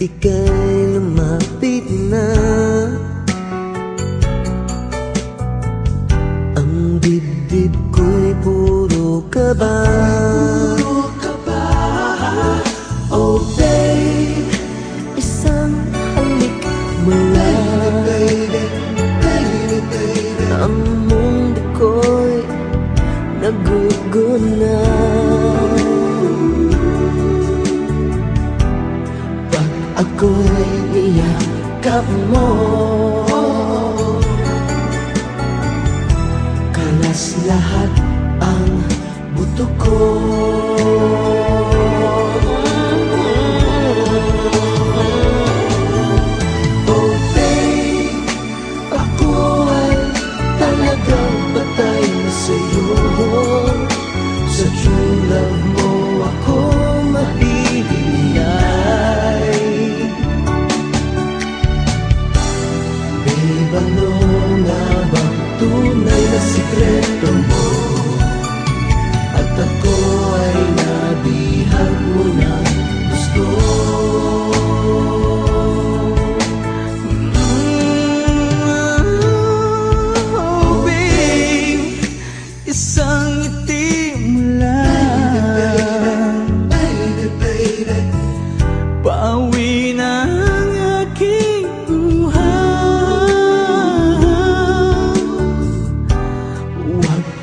ika'y lumapit na. Ang dibdib ko'y puro kaba ako'y niyakap mo. Kalas lahat ang buto ko sikreto mo? At ako ay nabihag mo ng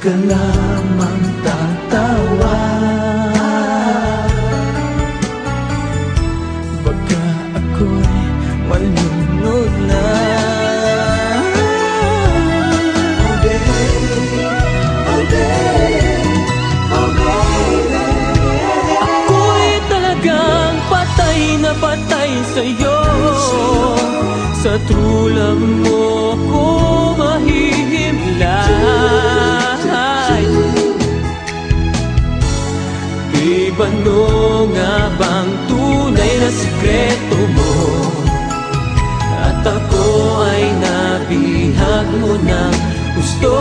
ka lamang tatawa. Baka ako'y malunod na. Oh babe, oh babe, oh baby Ako'y talagang patay na patay sa'yo. Sa love mo ko na sikreto mo? At ako ay nabihag mo ng gusto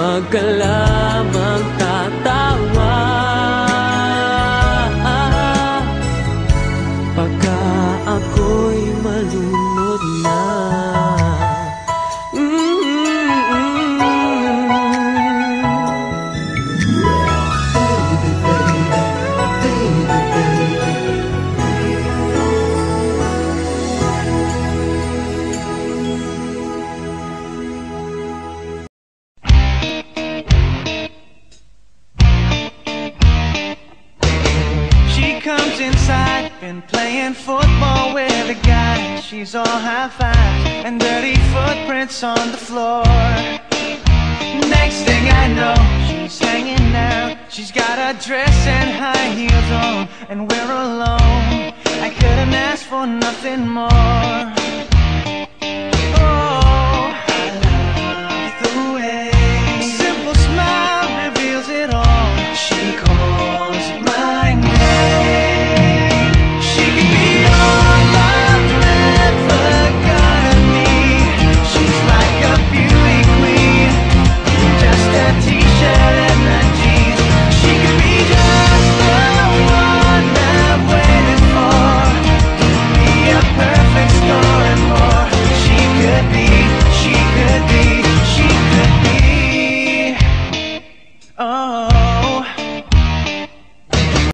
Huwag ka lamang tatawa. Pagka ako'y malunod been playing football with a guy. She's all high fives and dirty footprints on the floor. Next thing I know, she's hanging out. She's got a dress and high heels on, and we're alone. I couldn't ask for nothing more.